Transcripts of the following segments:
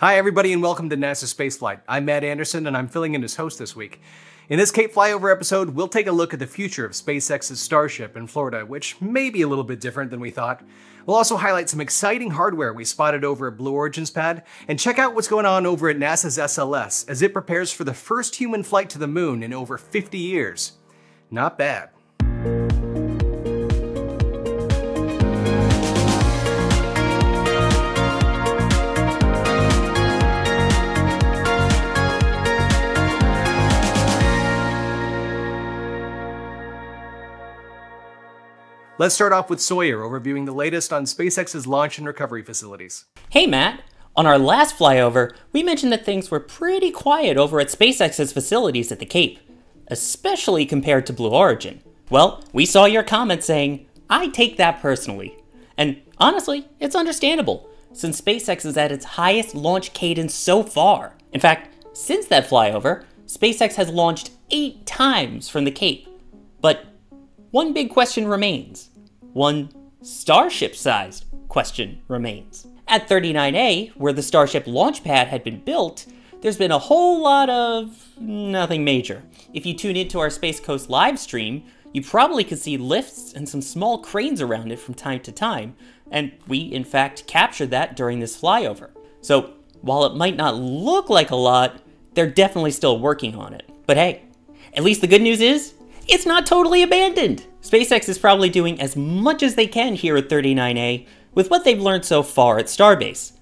Hi, everybody, and welcome to NASA Spaceflight. I'm Matt Anderson, and I'm filling in as host this week. In this Cape Flyover episode, we'll take a look at the future of SpaceX's Starship in Florida, which may be a little bit different than we thought. We'll also highlight some exciting hardware we spotted over at Blue Origin's pad, and check out what's going on over at NASA's SLS as it prepares for the first human flight to the moon in over 50 years. Not bad. Let's start off with Sawyer overviewing the latest on SpaceX's launch and recovery facilities. Hey Matt! On our last flyover, we mentioned that things were pretty quiet over at SpaceX's facilities at the Cape, especially compared to Blue Origin. Well, we saw your comment saying, I take that personally. And honestly, it's understandable, since SpaceX is at its highest launch cadence so far. In fact, since that flyover, SpaceX has launched eight times from the Cape. But one big question remains. One Starship sized question remains. At 39A, where the Starship launch pad had been built, there's been a whole lot of nothing major. If you tune into our Space Coast live stream, you probably could see lifts and some small cranes around it from time to time, and we in fact captured that during this flyover. So while it might not look like a lot, they're definitely still working on it. But hey, at least the good news is, it's not totally abandoned. SpaceX is probably doing as much as they can here at 39A with what they've learned so far at Starbase.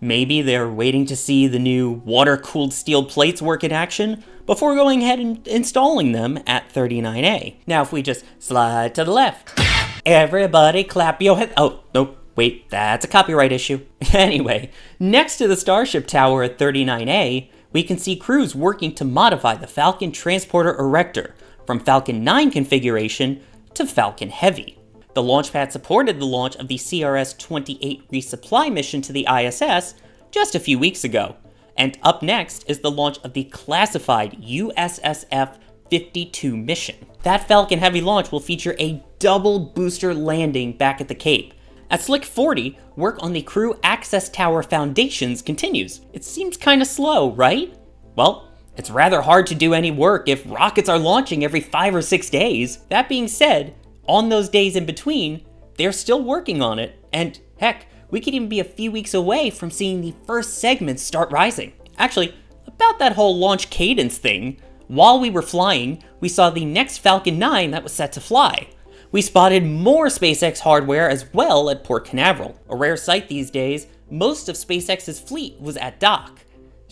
Maybe they're waiting to see the new water-cooled steel plates work in action before going ahead and installing them at 39A. Now if we just slide to the left. Everybody clap your head. Oh, nope. Wait, that's a copyright issue. anyway, next to the Starship Tower at 39A, we can see crews working to modify the Falcon Transporter Erector from Falcon 9 configuration to Falcon Heavy. The launchpad supported the launch of the CRS-28 resupply mission to the ISS just a few weeks ago. And up next is the launch of the classified USSF-52 mission. That Falcon Heavy launch will feature a double booster landing back at the Cape. At Slick 40, work on the crew access tower foundations continues. It seems kinda slow, right? Well, it's rather hard to do any work if rockets are launching every five or six days. That being said, on those days in between, they're still working on it, and heck, we could even be a few weeks away from seeing the first segments start rising. Actually, about that whole launch cadence thing, while we were flying, we saw the next Falcon 9 that was set to fly. We spotted more SpaceX hardware as well at Port Canaveral. A rare sight these days, most of SpaceX's fleet was at dock.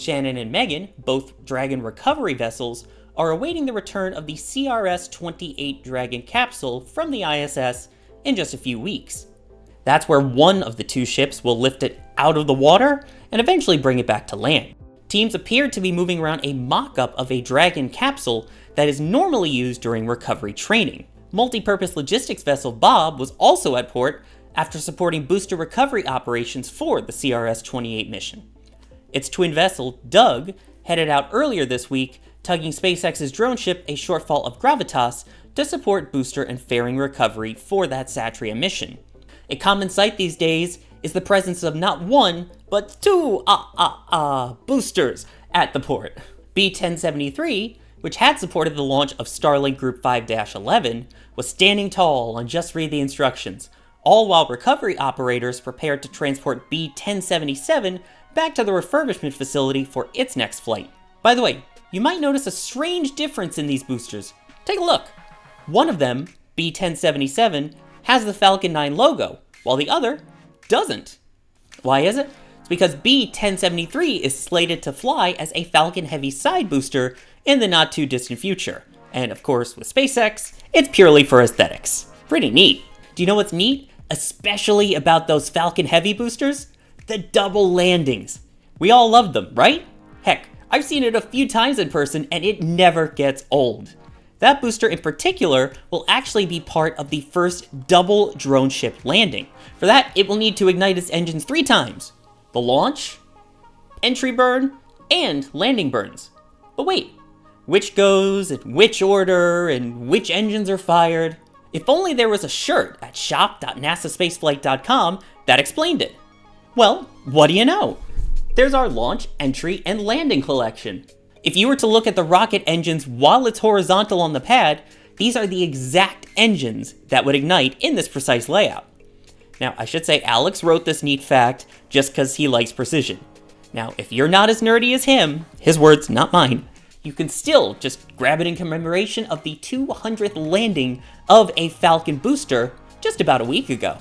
Shannon and Megan, both Dragon recovery vessels, are awaiting the return of the CRS-28 Dragon capsule from the ISS in just a few weeks. That's where one of the two ships will lift it out of the water and eventually bring it back to land. Teams appear to be moving around a mock-up of a Dragon capsule that is normally used during recovery training. Multi-purpose logistics vessel Bob was also at port after supporting booster recovery operations for the CRS-28 mission. Its twin vessel, Doug, headed out earlier this week, tugging SpaceX's drone ship a shortfall of gravitas to support booster and fairing recovery for that Satria mission. A common sight these days is the presence of not one, but two ah ah ah boosters at the port. B-1073, which had supported the launch of Starlink Group 5-11, was standing tall on just read the instructions, all while recovery operators prepared to transport B-1077 back to the refurbishment facility for its next flight. By the way, you might notice a strange difference in these boosters. Take a look. One of them, B1077, has the Falcon 9 logo, while the other doesn't. Why is it? It's because B1073 is slated to fly as a Falcon Heavy side booster in the not too distant future. And of course, with SpaceX, it's purely for aesthetics. Pretty neat. Do you know what's neat? Especially about those Falcon Heavy boosters? The double landings. We all love them, right? Heck, I've seen it a few times in person and it never gets old. That booster in particular will actually be part of the first double drone ship landing. For that, it will need to ignite its engines three times. The launch, entry burn, and landing burns. But wait, which goes in which order and which engines are fired? If only there was a shirt at shop.nasaspaceflight.com that explained it. Well, what do you know? there's our launch, entry, and landing collection. If you were to look at the rocket engines while it's horizontal on the pad, these are the exact engines that would ignite in this precise layout. Now, I should say Alex wrote this neat fact just because he likes precision. Now, if you're not as nerdy as him, his words, not mine, you can still just grab it in commemoration of the 200th landing of a Falcon booster just about a week ago.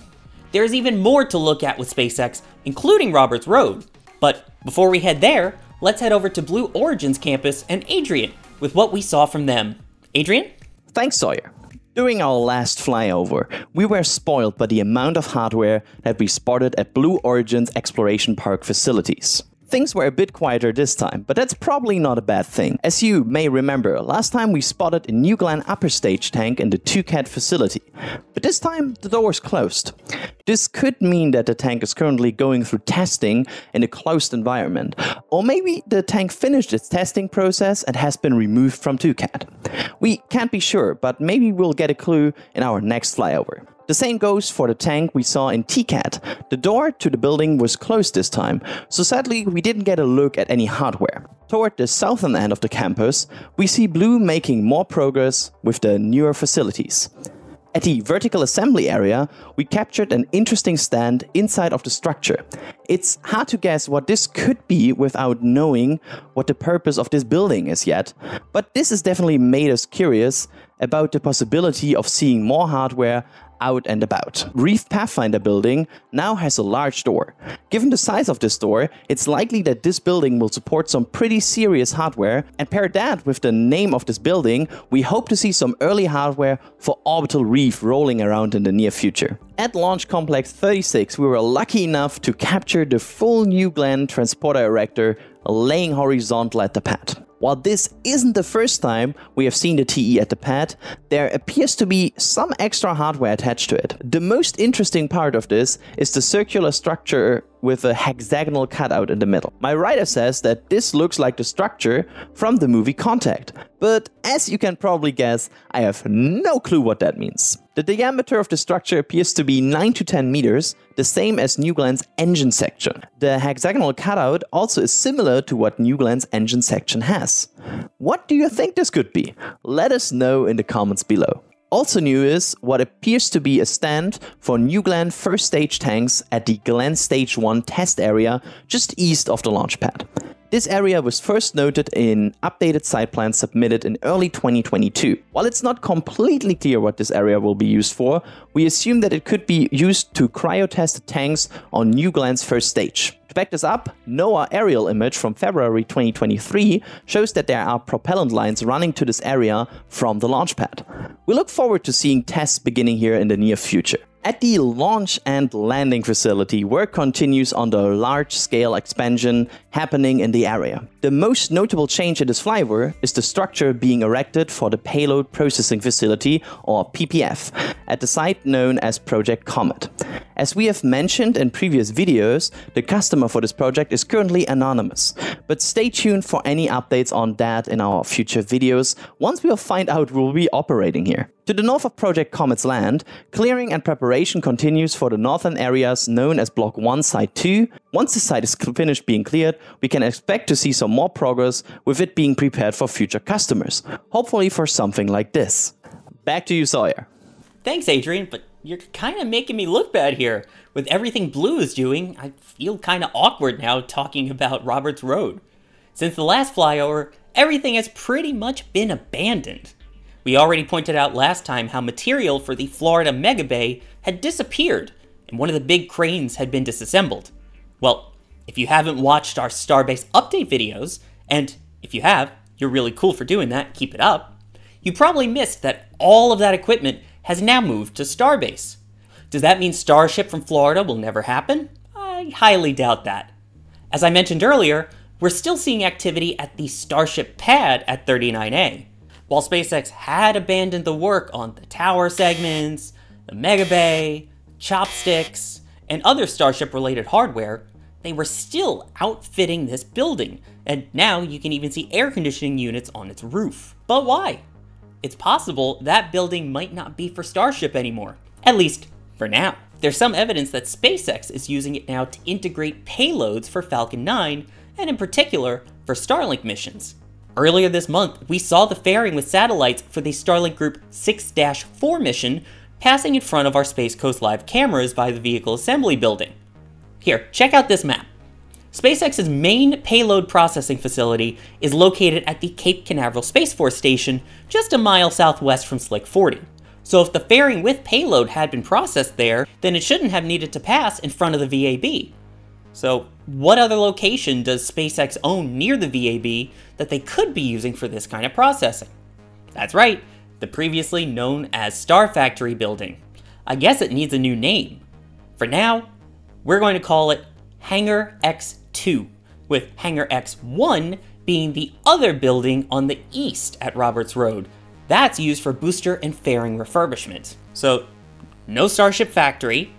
There's even more to look at with SpaceX, including Roberts Road. But before we head there, let's head over to Blue Origin's campus and Adrian with what we saw from them. Adrian? Thanks, Sawyer. During our last flyover, we were spoiled by the amount of hardware that we spotted at Blue Origin's Exploration Park facilities. Things were a bit quieter this time, but that's probably not a bad thing. As you may remember, last time we spotted a New Glenn upper stage tank in the 2CAT facility, but this time the door is closed. This could mean that the tank is currently going through testing in a closed environment, or maybe the tank finished its testing process and has been removed from 2CAT. We can't be sure, but maybe we'll get a clue in our next flyover. The same goes for the tank we saw in TCAT. The door to the building was closed this time, so sadly we didn't get a look at any hardware. Toward the southern end of the campus, we see Blue making more progress with the newer facilities. At the vertical assembly area, we captured an interesting stand inside of the structure. It's hard to guess what this could be without knowing what the purpose of this building is yet, but this has definitely made us curious about the possibility of seeing more hardware out and about. Reef Pathfinder building now has a large door. Given the size of this door, it's likely that this building will support some pretty serious hardware, and pair that with the name of this building, we hope to see some early hardware for Orbital Reef rolling around in the near future. At Launch Complex 36, we were lucky enough to capture the full New Glenn transporter erector laying horizontal at the pad. While this isn't the first time we have seen the TE at the pad, there appears to be some extra hardware attached to it. The most interesting part of this is the circular structure with a hexagonal cutout in the middle. My writer says that this looks like the structure from the movie Contact, but as you can probably guess, I have no clue what that means. The diameter of the structure appears to be 9 to 10 meters, the same as New Glenn's engine section. The hexagonal cutout also is similar to what New Glenn's engine section has. What do you think this could be? Let us know in the comments below. Also new is what appears to be a stand for New Glenn first stage tanks at the Glenn Stage 1 test area just east of the launch pad. This area was first noted in updated site plans submitted in early 2022. While it's not completely clear what this area will be used for, we assume that it could be used to cryo-test tanks on New Glenn's first stage. To back this up, NOAA aerial image from February 2023 shows that there are propellant lines running to this area from the launch pad. We look forward to seeing tests beginning here in the near future. At the launch and landing facility, work continues on the large-scale expansion happening in the area. The most notable change in this flyover is the structure being erected for the Payload Processing Facility, or PPF, at the site known as Project Comet. As we have mentioned in previous videos, the customer for this project is currently anonymous, but stay tuned for any updates on that in our future videos once we'll find out who will be operating here. To the north of Project Comet's land, clearing and preparation continues for the northern areas known as Block 1 Site 2. Once the site is finished being cleared, we can expect to see some more progress with it being prepared for future customers, hopefully for something like this. Back to you, Sawyer. Thanks, Adrian, but you're kind of making me look bad here. With everything Blue is doing, I feel kind of awkward now talking about Roberts Road. Since the last flyover, everything has pretty much been abandoned. We already pointed out last time how material for the Florida Mega Bay had disappeared, and one of the big cranes had been disassembled. Well, if you haven't watched our Starbase update videos, and if you have, you're really cool for doing that, keep it up, you probably missed that all of that equipment has now moved to Starbase. Does that mean Starship from Florida will never happen? I highly doubt that. As I mentioned earlier, we're still seeing activity at the Starship pad at 39A. While SpaceX had abandoned the work on the tower segments, the Mega Bay, chopsticks, and other Starship related hardware, they were still outfitting this building, and now you can even see air conditioning units on its roof. But why? it's possible that building might not be for Starship anymore. At least, for now. there's some evidence that SpaceX is using it now to integrate payloads for Falcon 9, and in particular, for Starlink missions. Earlier this month, we saw the fairing with satellites for the Starlink Group 6 4 mission passing in front of our Space Coast Live cameras by the vehicle assembly building. Here, check out this map. SpaceX's main payload processing facility is located at the Cape Canaveral Space Force Station, just a mile southwest from Slick 40. So if the fairing with payload had been processed there, then it shouldn't have needed to pass in front of the VAB. So what other location does SpaceX own near the VAB that they could be using for this kind of processing? That's right, the previously known as Star Factory building. I guess it needs a new name. For now, we're going to call it Hangar X2, with Hangar X1 being the other building on the east at Roberts Road. That's used for booster and fairing refurbishment. So, no Starship Factory,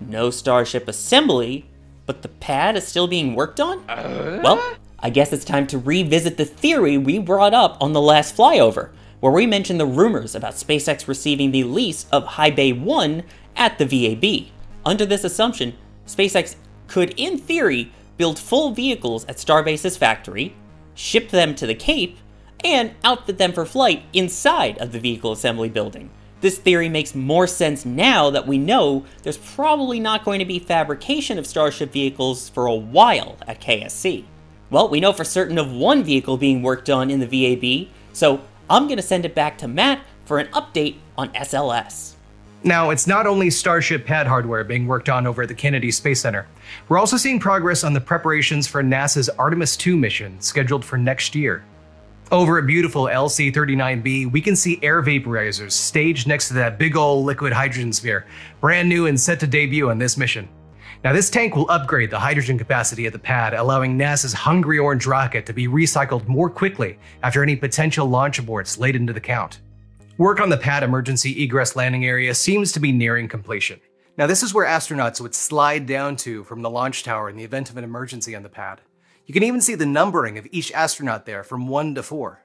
no Starship Assembly, but the pad is still being worked on? Uh? Well, I guess it's time to revisit the theory we brought up on the last flyover, where we mentioned the rumors about SpaceX receiving the lease of High Bay 1 at the VAB. Under this assumption, SpaceX could, in theory, build full vehicles at Starbase's factory, ship them to the Cape, and outfit them for flight inside of the vehicle assembly building. This theory makes more sense now that we know there's probably not going to be fabrication of Starship vehicles for a while at KSC. Well, we know for certain of one vehicle being worked on in the VAB, so I'm going to send it back to Matt for an update on SLS. Now, it's not only Starship pad hardware being worked on over at the Kennedy Space Center. We're also seeing progress on the preparations for NASA's Artemis 2 mission, scheduled for next year. Over at beautiful LC-39B, we can see air vaporizers staged next to that big ol' liquid hydrogen sphere, brand new and set to debut on this mission. Now this tank will upgrade the hydrogen capacity at the pad, allowing NASA's Hungry Orange rocket to be recycled more quickly after any potential launch aborts late into the count. Work on the pad emergency egress landing area seems to be nearing completion. Now this is where astronauts would slide down to from the launch tower in the event of an emergency on the pad. You can even see the numbering of each astronaut there from 1 to 4.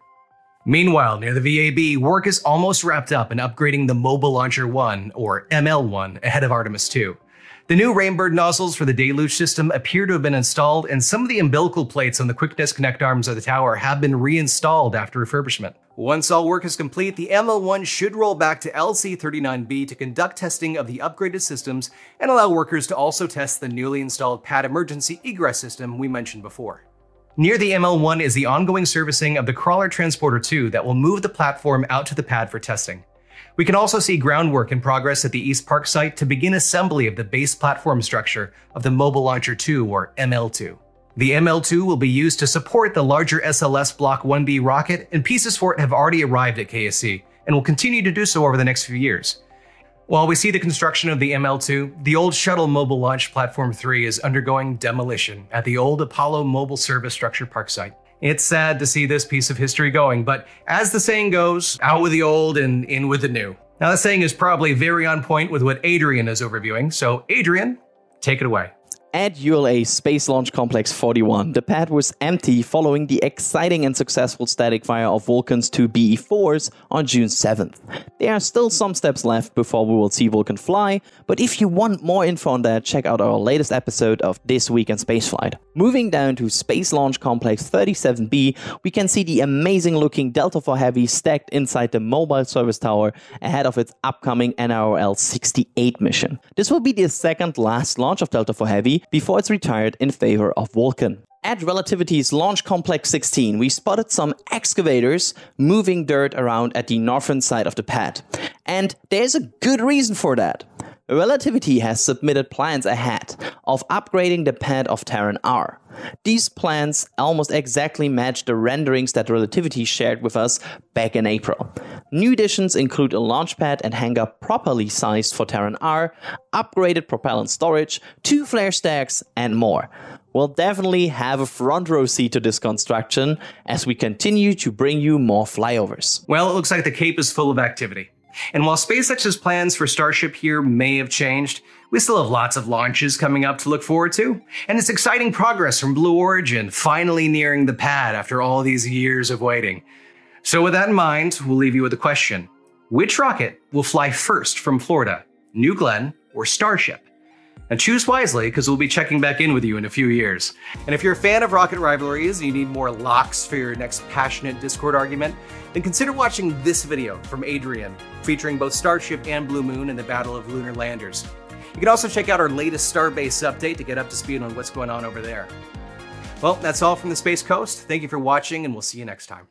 Meanwhile, near the VAB, work is almost wrapped up in upgrading the Mobile Launcher 1, or ML1, ahead of Artemis 2. The new Rainbird nozzles for the deluge system appear to have been installed, and some of the umbilical plates on the quick disconnect arms of the tower have been reinstalled after refurbishment. Once all work is complete, the ML1 should roll back to LC39B to conduct testing of the upgraded systems and allow workers to also test the newly installed pad emergency egress system we mentioned before. Near the ML1 is the ongoing servicing of the Crawler Transporter 2 that will move the platform out to the pad for testing. We can also see groundwork in progress at the East Park site to begin assembly of the base platform structure of the Mobile Launcher 2 or ML2. The ML2 will be used to support the larger SLS Block 1B rocket, and pieces for it have already arrived at KSC and will continue to do so over the next few years. While we see the construction of the ML2, the old Shuttle Mobile Launch Platform 3 is undergoing demolition at the old Apollo Mobile Service Structure Park site. It's sad to see this piece of history going, but as the saying goes, out with the old and in with the new. Now, that saying is probably very on point with what Adrian is overviewing, so Adrian, take it away. At ULA Space Launch Complex 41, the pad was empty following the exciting and successful static fire of Vulcan's two BE-4s on June 7th. There are still some steps left before we will see Vulcan fly, but if you want more info on that, check out our latest episode of This Week in Spaceflight. Moving down to Space Launch Complex 37B, we can see the amazing looking Delta IV Heavy stacked inside the mobile service tower ahead of its upcoming NROL 68 mission. This will be the second last launch of Delta IV Heavy before it's retired in favor of Vulcan. At Relativity's Launch Complex 16, we spotted some excavators moving dirt around at the northern side of the pad. And there's a good reason for that. Relativity has submitted plans ahead of upgrading the pad of Terran R. These plans almost exactly match the renderings that Relativity shared with us back in April. New additions include a launch pad and hangar properly sized for Terran R, upgraded propellant storage, two flare stacks, and more. We'll definitely have a front row seat to this construction as we continue to bring you more flyovers. Well, it looks like the Cape is full of activity. And while SpaceX's plans for Starship here may have changed, we still have lots of launches coming up to look forward to. And it's exciting progress from Blue Origin finally nearing the pad after all these years of waiting. So, with that in mind, we'll leave you with a question Which rocket will fly first from Florida, New Glenn or Starship? And choose wisely, because we'll be checking back in with you in a few years. And if you're a fan of Rocket Rivalries and you need more locks for your next passionate Discord argument, then consider watching this video from Adrian, featuring both Starship and Blue Moon in the Battle of Lunar Landers. You can also check out our latest Starbase update to get up to speed on what's going on over there. Well, that's all from the Space Coast. Thank you for watching, and we'll see you next time.